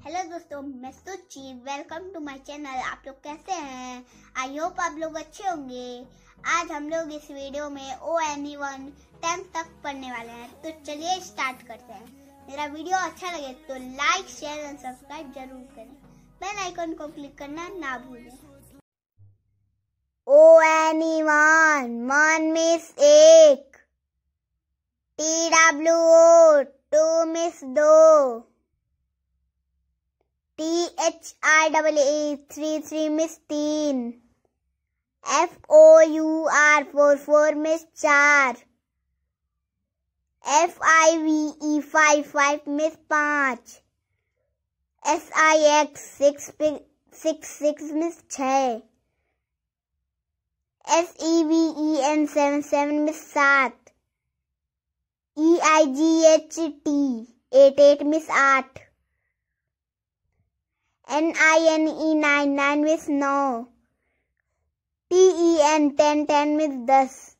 Hello दोस्तों, मैं सुची। वेलकम टू माय चैनल आप लोग कैसे हैं? आई होप आप लोग अच्छे होंगे। आज हम लोग इस वीडियो में O N E one tenth तक पढ़ने वाले हैं। तो चलिए स्टार्ट करते हैं। मेरा वीडियो अच्छा लगे तो लाइक शेयर एंड सब्सक्राइब ज़रूर करें। बेल आइकन को क्लिक करना ना भूलें। O N E one one miss एक T W O two miss दो। T H I double A three three miss तीन F O U R four four miss चार F I V E five five miss पाँच S I X six six six miss छ S E V E N seven seven miss सात E I G H T eight eight miss आठ N-I-N-E 9, 9 with no. T-E-N 10, 10 with thus.